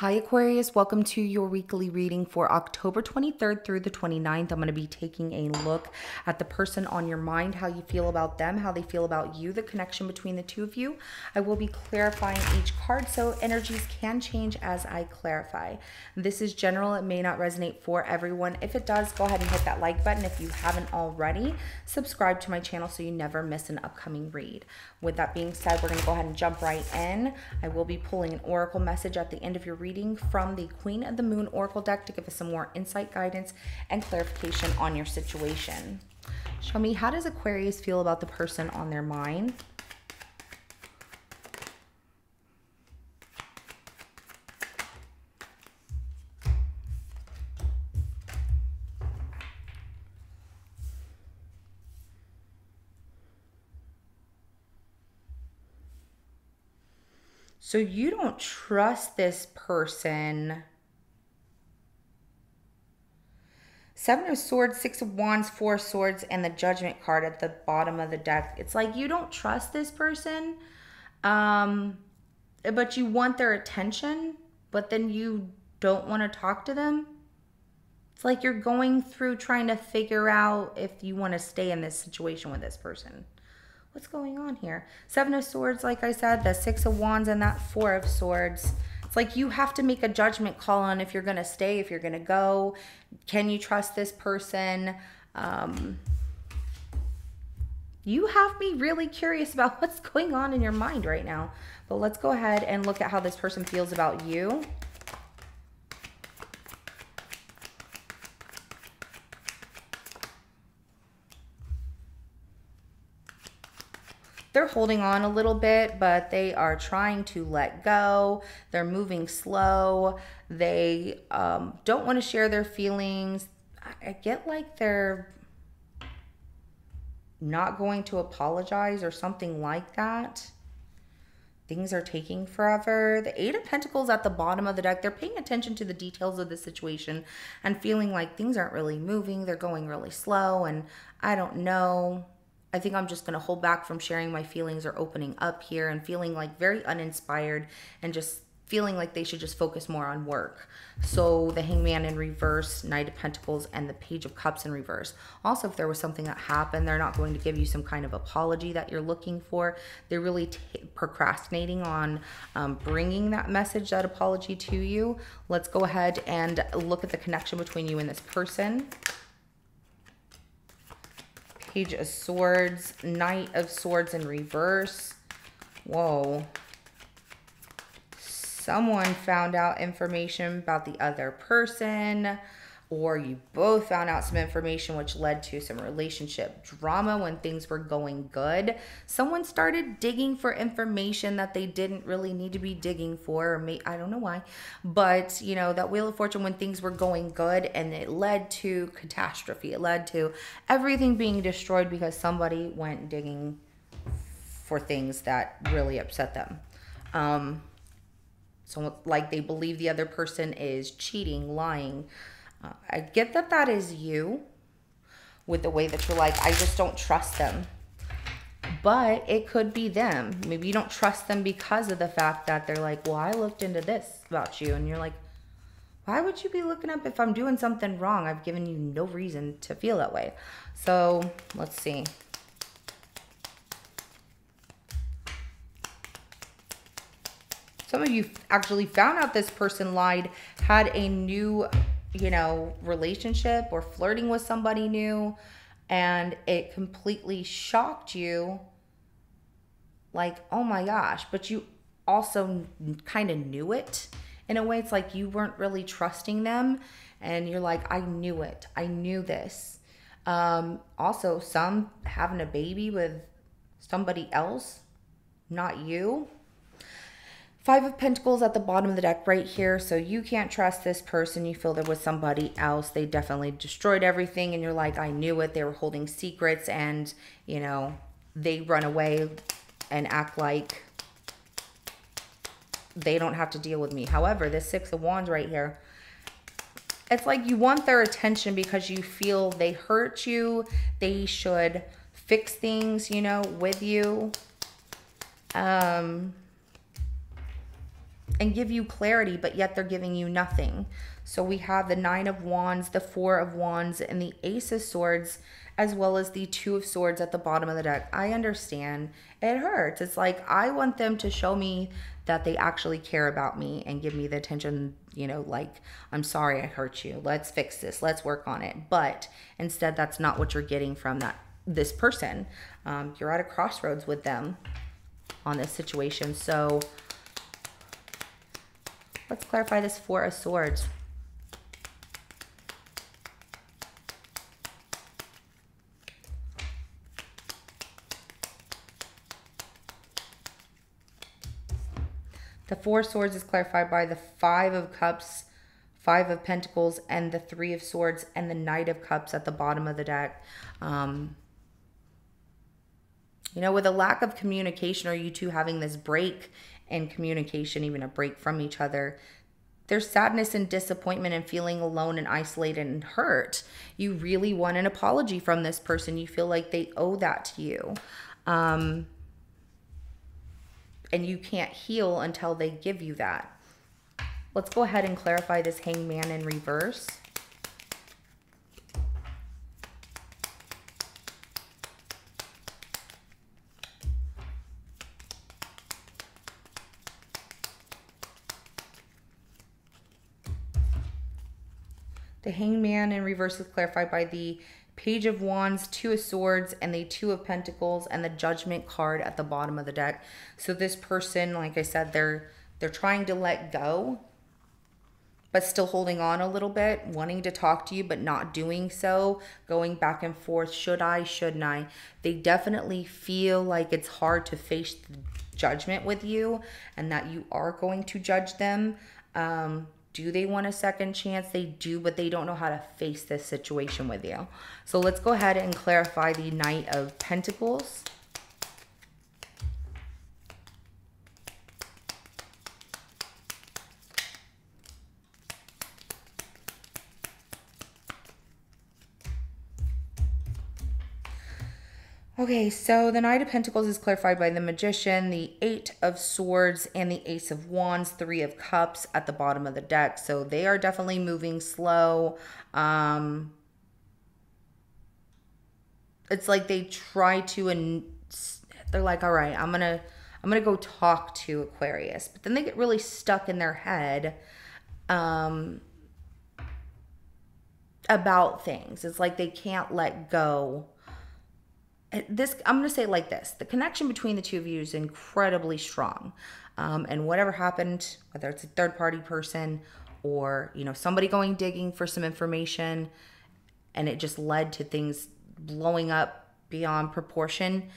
Hi, Aquarius. Welcome to your weekly reading for October 23rd through the 29th. I'm going to be taking a look at the person on your mind, how you feel about them, how they feel about you, the connection between the two of you. I will be clarifying each card so energies can change as I clarify. This is general. It may not resonate for everyone. If it does, go ahead and hit that like button. If you haven't already, subscribe to my channel so you never miss an upcoming read. With that being said, we're going to go ahead and jump right in. I will be pulling an oracle message at the end of your reading reading from the Queen of the Moon Oracle deck to give us some more insight, guidance, and clarification on your situation. Show me, how does Aquarius feel about the person on their mind? So you don't trust this person. Seven of Swords, Six of Wands, Four of Swords, and the Judgment card at the bottom of the deck. It's like you don't trust this person, um, but you want their attention, but then you don't want to talk to them. It's like you're going through trying to figure out if you want to stay in this situation with this person what's going on here? Seven of Swords, like I said, the Six of Wands, and that Four of Swords. It's like you have to make a judgment call on if you're going to stay, if you're going to go. Can you trust this person? Um, you have me really curious about what's going on in your mind right now. But let's go ahead and look at how this person feels about you. They're holding on a little bit, but they are trying to let go. They're moving slow. They um, don't want to share their feelings. I, get like they're not going to apologize or something like that. Things are taking forever. The Eight of Pentacles at the bottom of the deck, they're paying attention to the details of the situation and feeling like things aren't really moving. They're going really slow, and I don't know I think I'm just going to hold back from sharing my feelings or opening up here and feeling like very uninspired and just feeling like they should just focus more on work. So the Hangman in reverse, Knight of Pentacles, and the Page of Cups in reverse. Also, if there was something that happened, they're not going to give you some kind of apology that you're looking for. They're really procrastinating on um, bringing that message, that apology to you. Let's go ahead and look at the connection between you and this person. Page of Swords, Knight of Swords in reverse. Whoa. Someone found out information about the other person or you both found out some information which led to some relationship drama when things were going good. Someone started digging for information that they didn't really need to be digging for, or may, I don't know why, but you know, that Wheel of Fortune when things were going good and it led to catastrophe. It led to everything being destroyed because somebody went digging for things that really upset them. Um, so, like, they believe the other person is cheating, lying, uh, I get that that is you with the way that you're like, I just don't trust them. But it could be them. Maybe you don't trust them because of the fact that they're like, well, I looked into this about you. And you're like, why would you be looking up if I'm doing something wrong? I've given you no reason to feel that way. So let's see. Some of you actually found out this person lied, had a new you know, relationship or flirting with somebody new and it completely shocked you like, oh my gosh, but you also kind of knew it in a way. It's like you weren't really trusting them and you're like, I knew it. I knew this. Um, also, some having a baby with somebody else, not you. Five of Pentacles at the bottom of the deck right here. So you can't trust this person. You feel there was somebody else. They definitely destroyed everything. And you're like, I knew it. They were holding secrets. And, you know, they run away and act like they don't have to deal with me. However, this Six of Wands right here, it's like you want their attention because you feel they hurt you. They should fix things, you know, with you. Um and give you clarity, but yet they're giving you nothing. So we have the Nine of Wands, the Four of Wands, and the Ace of Swords, as well as the Two of Swords at the bottom of the deck. I understand. It hurts. It's like I want them to show me that they actually care about me and give me the attention, you know, like, I'm sorry I hurt you. Let's fix this. Let's work on it. But instead, that's not what you're getting from that this person. Um, you're at a crossroads with them on this situation. So let's clarify this Four of Swords. The Four Swords is clarified by the Five of Cups, Five of Pentacles, and the Three of Swords, and the Knight of Cups at the bottom of the deck. Um, you know, with a lack of communication or you two having this break in communication, even a break from each other, there's sadness and disappointment and feeling alone and isolated and hurt. You really want an apology from this person. You feel like they owe that to you. Um, and you can't heal until they give you that. Let's go ahead and clarify this hangman in reverse. The hangman in reverse is clarified by the page of wands, two of swords, and the two of pentacles, and the judgment card at the bottom of the deck. So this person, like I said, they're they're trying to let go, but still holding on a little bit, wanting to talk to you, but not doing so, going back and forth. Should I? Shouldn't I? They definitely feel like it's hard to face the judgment with you and that you are going to judge them. Um, do they want a second chance? They do, but they don't know how to face this situation with you. So let's go ahead and clarify the Knight of Pentacles. Okay, so the Knight of Pentacles is clarified by the Magician, the Eight of Swords, and the Ace of Wands, Three of Cups at the bottom of the deck. So they are definitely moving slow. Um, it's like they try to, and they're like, all right, I'm going to, I'm going to go talk to Aquarius. But then they get really stuck in their head. Um, about things. It's like they can't let go this i'm going to say like this the connection between the two of you is incredibly strong. Um, and whatever happened whether it's a third party person or you know somebody going digging for some information and it just led to things blowing up beyond proportion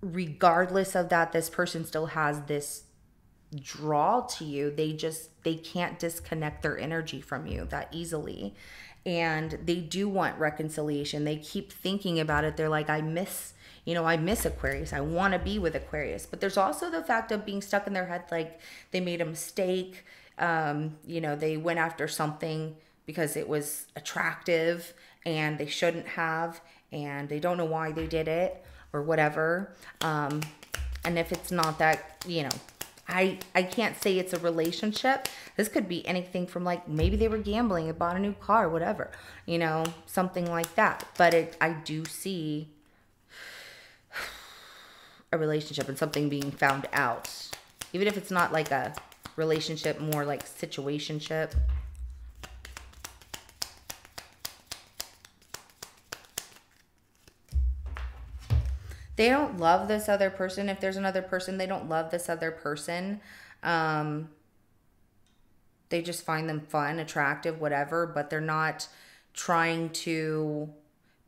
regardless of that this person still has this draw to you. They just they can't disconnect their energy from you that easily and they do want reconciliation. They keep thinking about it. They're like, I miss, you know, I miss Aquarius. I want to be with Aquarius. But there's also the fact of being stuck in their head, like they made a mistake. Um, you know, they went after something because it was attractive and they shouldn't have, and they don't know why they did it or whatever. Um, and if it's not that, you know, I I can't say it's a relationship. This could be anything from like maybe they were gambling and bought a new car, whatever, you know, something like that. But it, I do see a relationship and something being found out, even if it's not like a relationship, more like situationship. They don't love this other person. If there's another person, they don't love this other person. Um, they just find them fun, attractive, whatever, but they're not trying to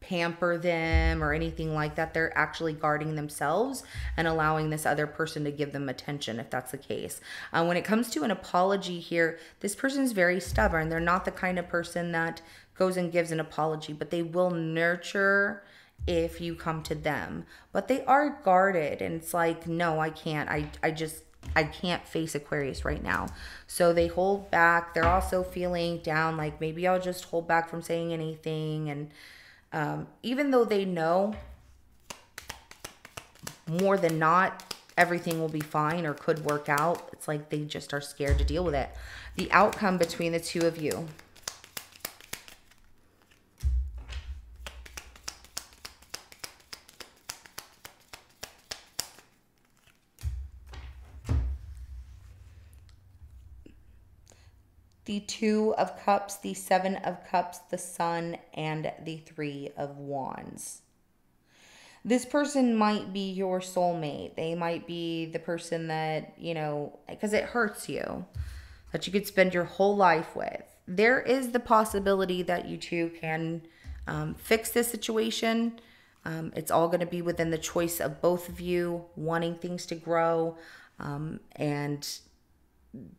pamper them or anything like that. They're actually guarding themselves and allowing this other person to give them attention if that's the case. Uh, when it comes to an apology here, this person is very stubborn. They're not the kind of person that goes and gives an apology, but they will nurture if you come to them. But they are guarded and it's like, no, I can't. I I just I can't face Aquarius right now. So they hold back. They're also feeling down like maybe I'll just hold back from saying anything and um, even though they know more than not everything will be fine or could work out. It's like they just are scared to deal with it. The outcome between the two of you. The Two of Cups, the Seven of Cups, the Sun, and the Three of Wands. This person might be your soulmate. They might be the person that, you know, because it hurts you, that you could spend your whole life with. There is the possibility that you two can um, fix this situation. Um, it's all going to be within the choice of both of you wanting things to grow um, and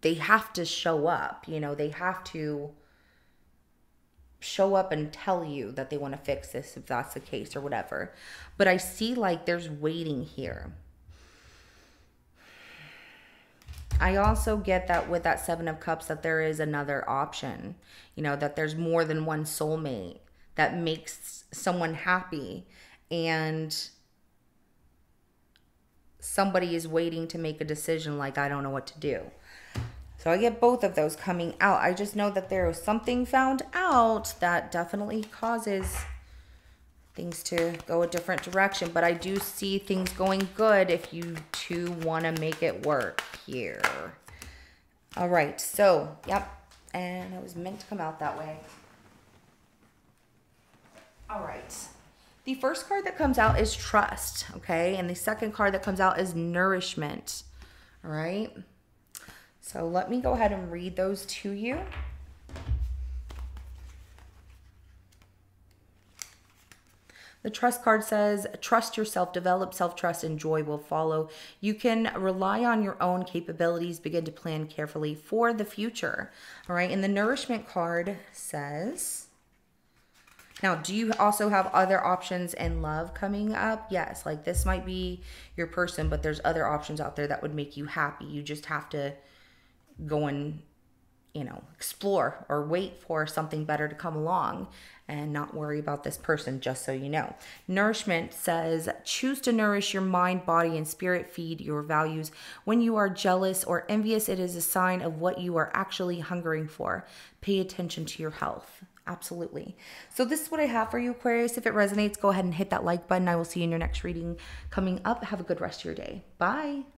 they have to show up. You know, they have to show up and tell you that they want to fix this if that's the case or whatever. But I see like there's waiting here. I also get that with that 7 of cups that there is another option. You know, that there's more than one soulmate that makes someone happy and somebody is waiting to make a decision like I don't know what to do. So I get both of those coming out. I just know that there was something found out that definitely causes things to go a different direction. But I do see things going good if you two want to make it work here. All right. So, yep. And it was meant to come out that way. All right. The first card that comes out is trust, okay? And the second card that comes out is nourishment, all right? So let me go ahead and read those to you. The trust card says, trust yourself, develop self trust, and joy will follow. You can rely on your own capabilities, begin to plan carefully for the future. All right. And the nourishment card says, now, do you also have other options in love coming up? Yes. Like this might be your person, but there's other options out there that would make you happy. You just have to go and you know explore or wait for something better to come along and not worry about this person just so you know. Nourishment says choose to nourish your mind body and spirit. Feed your values. When you are jealous or envious it is a sign of what you are actually hungering for. Pay attention to your health. Absolutely. So this is what i have for you aquarius. If it resonates go ahead and hit that like button. I will see you in your next reading coming up. Have a good rest of your day. Bye